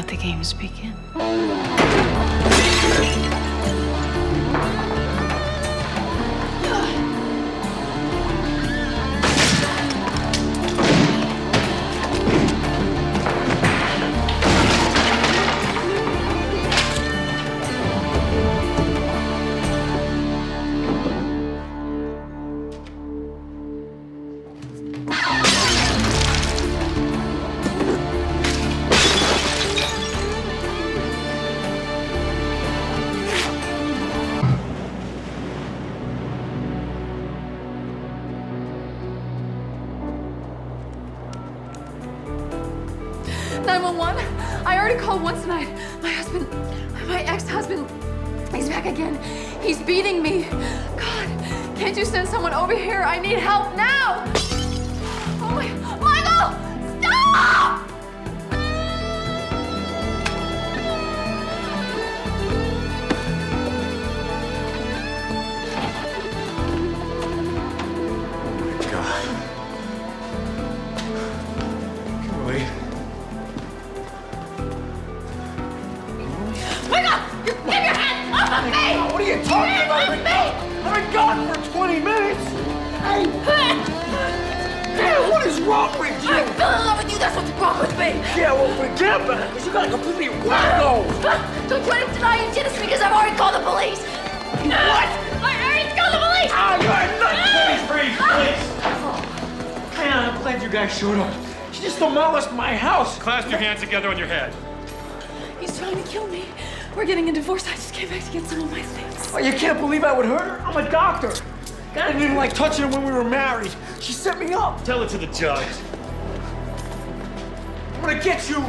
Let the games begin. Nine one one. I already called once tonight. My husband, my ex-husband, he's back again. He's beating me. God, can't you send someone over here? I need help now. You keep your hands off of me! What are you talking Hands about? off me! I've been gone for 20 minutes! Hey! What is wrong with you? I fell in love with you. That's what's wrong with me. Yeah, well, forget about it, because you got a completely wacko! Don't try to deny you did this because I've already called the police. What? I already called the police. Ah, you're nuts! Please, please, please! Man, I'm glad you guys showed up. She just demolished my house! Clasp your hands together on your head. He's trying to kill me. We're getting a divorce. I just came back to get some of my things. Oh, you can't believe I would hurt her? I'm a doctor. I didn't even like touching her when we were married. She set me up. Tell it to the judge. I'm gonna get you